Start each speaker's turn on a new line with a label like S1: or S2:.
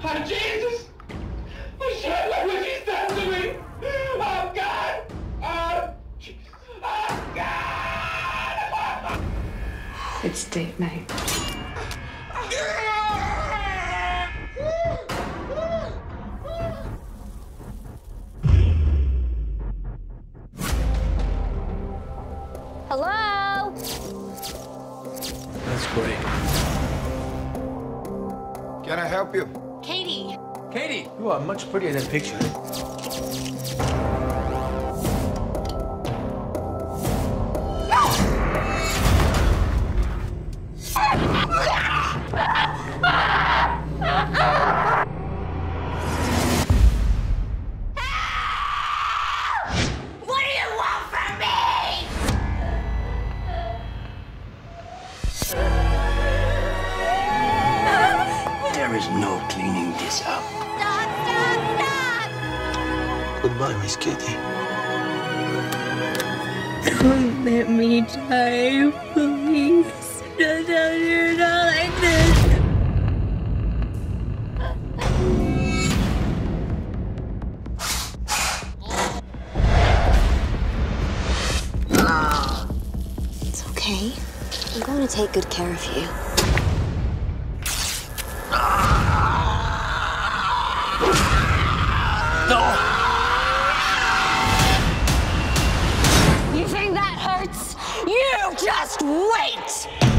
S1: Oh, Jesus! Michelle, look what she's done to me! Oh, God! Oh, Jesus. Oh, God!
S2: It's date night.
S3: Hello?
S4: That's great.
S5: Can I help you?
S3: Katie.
S4: Katie, you are much prettier than pictured.
S6: There is no cleaning this up.
S3: Stop, stop, stop!
S6: Goodbye, Miss Kitty.
S7: Don't let me die, please. No, no, you're not like this.
S8: It's okay. I'm going to take good care of you. Ah.
S3: You think that hurts? You just wait!